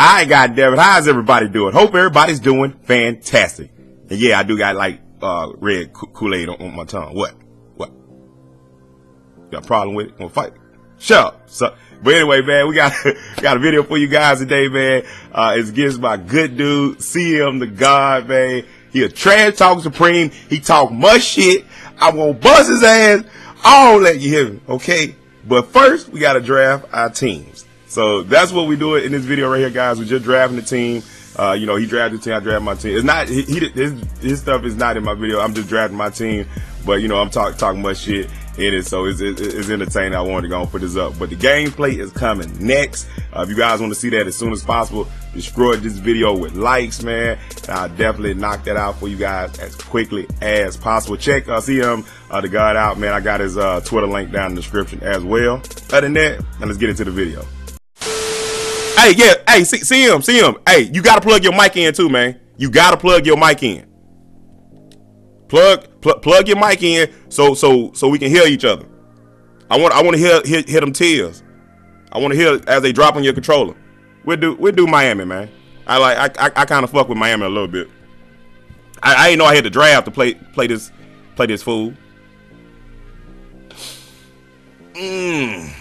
I goddamn it. How's everybody doing? Hope everybody's doing fantastic. And yeah, I do got like uh, red Kool-Aid on, on, my tongue. What? What? Got a problem with it? Gonna fight? Shut up. So, but anyway, man, we got got a video for you guys today, man. Uh, it's against my good dude, CM the God, man. He a trash talk supreme. He talk much shit. I won't bust his ass. I don't let you hear me, okay? But first, we gotta draft our teams. So that's what we do it in this video right here, guys. We're just drafting the team. Uh, you know, he drafted the team, I drafted my team. It's not, he, he, his, his stuff is not in my video. I'm just drafting my team. But, you know, I'm talking talking much shit in it, so it's, it's, it's entertaining. I wanted to go and put this up. But the gameplay is coming next. Uh, if you guys want to see that as soon as possible, destroy this video with likes, man. I'll definitely knock that out for you guys as quickly as possible. Check, uh, see him, uh, the God out, man. I got his, uh, Twitter link down in the description as well. Other than that, now let's get into the video. Hey, yeah, hey, see, see him, see him. Hey, you gotta plug your mic in too, man. You gotta plug your mic in. Plug, pl plug your mic in so so so we can hear each other. I want I want to hear, hear hear them tears. I want to hear as they drop on your controller. We'll do we'll do Miami, man. I like I I, I kind of fuck with Miami a little bit. I, I didn't know I had to draft to play play this play this fool. Mmm.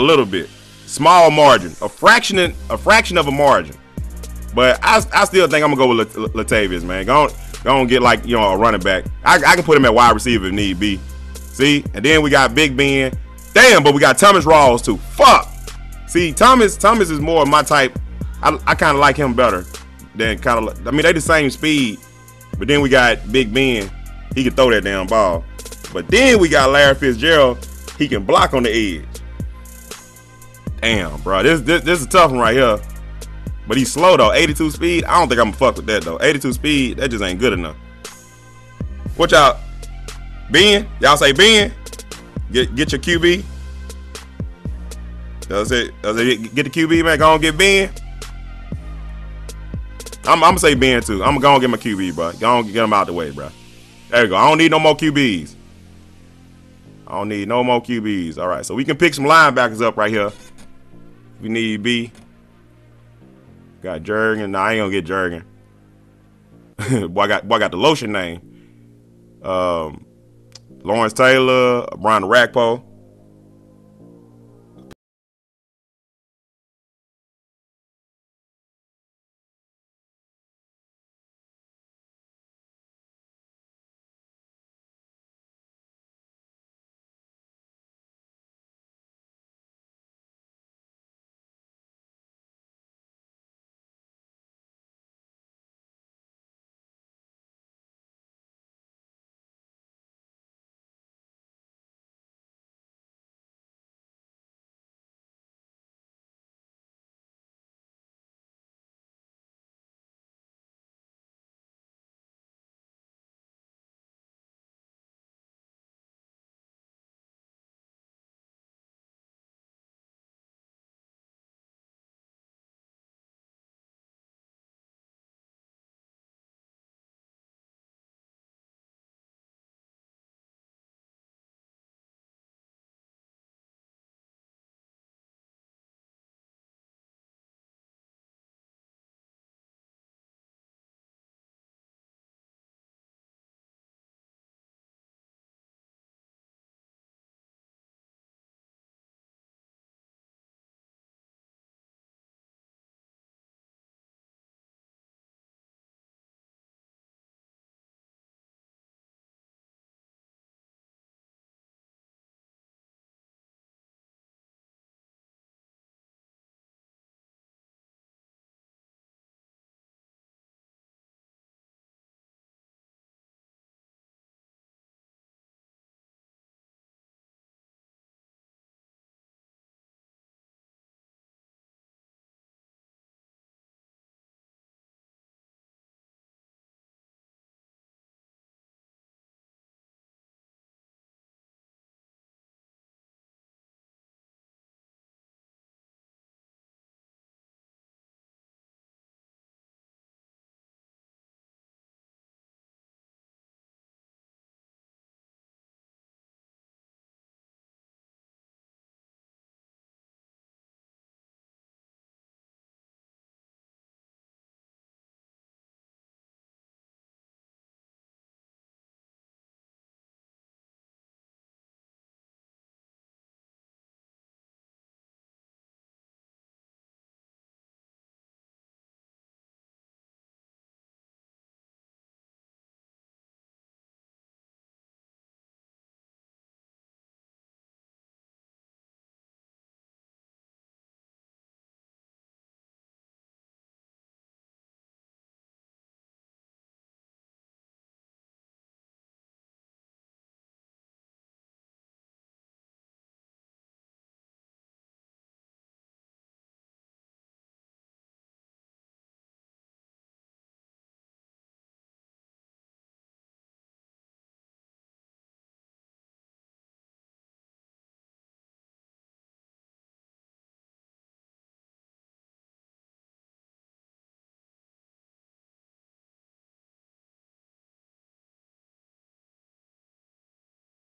A little bit, small margin, a fraction, in, a fraction of a margin. But I, I still think I'm gonna go with Latavius, man. Go on, go on, get like you know a running back. I, I can put him at wide receiver if need be. See, and then we got Big Ben. Damn, but we got Thomas Rawls too. Fuck. See, Thomas, Thomas is more of my type. I, I kind of like him better than kind of. I mean, they the same speed, but then we got Big Ben. He can throw that damn ball. But then we got Larry Fitzgerald. He can block on the edge. Damn, bro. This, this this is a tough one right here. But he's slow though. 82 speed. I don't think I'm gonna fuck with that though. 82 speed, that just ain't good enough. Watch out. Ben. Y'all say Ben. Get get your QB. Does it? Does it get the QB, man? Go on get Ben. I'm, I'm gonna say Ben too. I'm gonna get my QB, bro. Go on get him out the way, bro. There you go. I don't need no more QBs. I don't need no more QBs. All right, so we can pick some linebackers up right here we need be. Got Jergen. Nah, I ain't gonna get Jergen. boy, I got boy, I got the lotion name. Um, Lawrence Taylor, Brian Orakpo.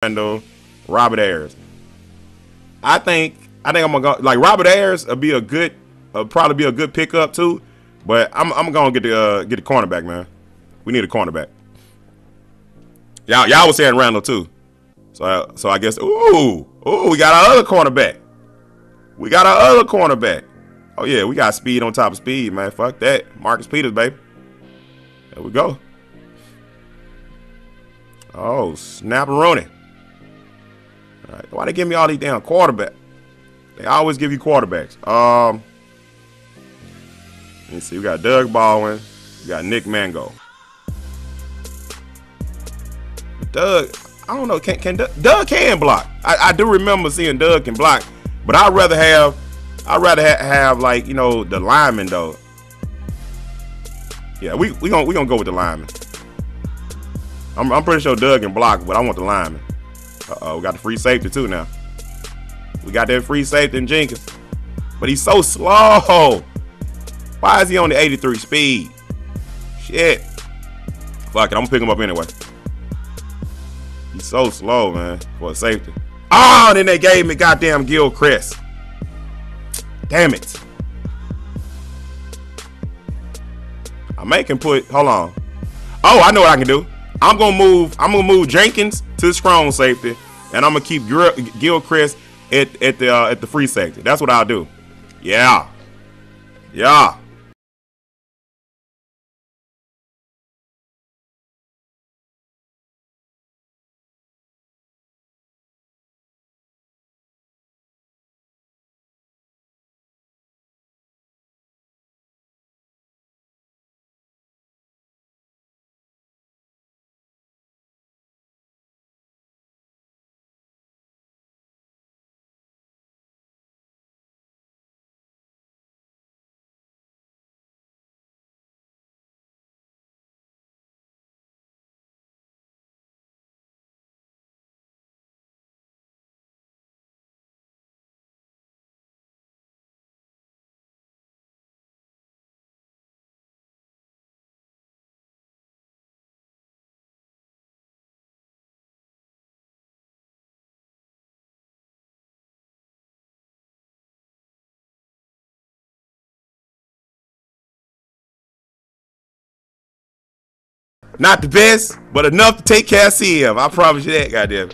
Randall, Robert Ayers. I think I think I'm gonna go like Robert Ayers will be a good, uh, probably be a good pickup too. But I'm I'm gonna get the uh, get the cornerback, man. We need a cornerback. Y'all y'all was saying Randall too. So uh, so I guess ooh ooh we got our other cornerback. We got our other cornerback. Oh yeah, we got speed on top of speed, man. Fuck that, Marcus Peters, baby. There we go. Oh snap Rooney. Right, why they give me all these damn quarterbacks? They always give you quarterbacks. Um, let me see. We got Doug Baldwin. We got Nick Mangold. Doug, I don't know. Can can Doug, Doug can block? I, I do remember seeing Doug can block, but I'd rather have I'd rather ha have like you know the lineman though. Yeah, we we gonna we gonna go with the lineman. I'm I'm pretty sure Doug can block, but I want the lineman. Uh oh, we got the free safety too now. We got that free safety in Jenkins, but he's so slow. Why is he on the 83 speed? Shit. Fuck it, I'm gonna pick him up anyway. He's so slow, man, for a safety. Oh, then they gave me goddamn Gilchrist. Damn it. I may can put, hold on. Oh, I know what I can do. I'm gonna move, I'm gonna move Jenkins to strong safety, and I'm gonna keep Gilchrist at, at the uh, at the free safety. That's what I'll do. Yeah. Yeah. Not the best, but enough to take care of CM. I promise you that, goddamn.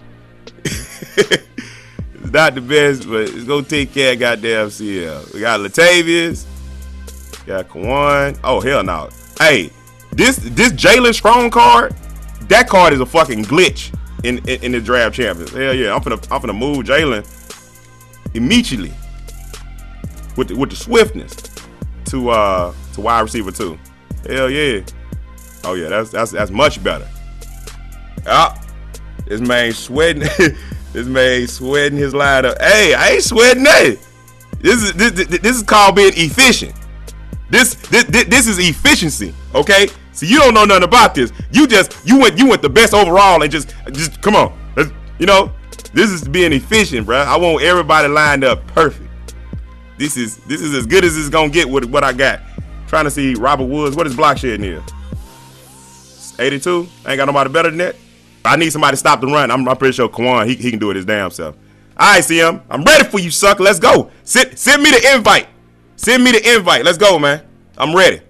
it's not the best, but it's gonna take care of goddamn CM. We got Latavius. Got Kwon. Oh hell no. Hey, this this Jaelen Strong card, that card is a fucking glitch in, in, in the draft champions. Hell yeah, I'm gonna I'm gonna move Jaelen immediately with the, with the swiftness to uh to wide receiver two. Hell yeah. Oh yeah, that's that's that's much better. Ah, this man sweating. this man sweating his line up. Hey, I ain't sweating that. This is this, this is called being efficient. This, this this is efficiency. Okay, so you don't know nothing about this. You just you went you went the best overall and just just come on. Let's, you know, this is being efficient, bro. I want everybody lined up perfect. This is this is as good as it's gonna get with what I got. Trying to see Robert Woods. What is block shed here? 82. Ain't got nobody better than that. I need somebody to stop the run. I'm, I'm pretty sure Kwon, he, he can do it his damn self. All right, CM. I'm ready for you, sucker. Let's go. Send, send me the invite. Send me the invite. Let's go, man. I'm ready.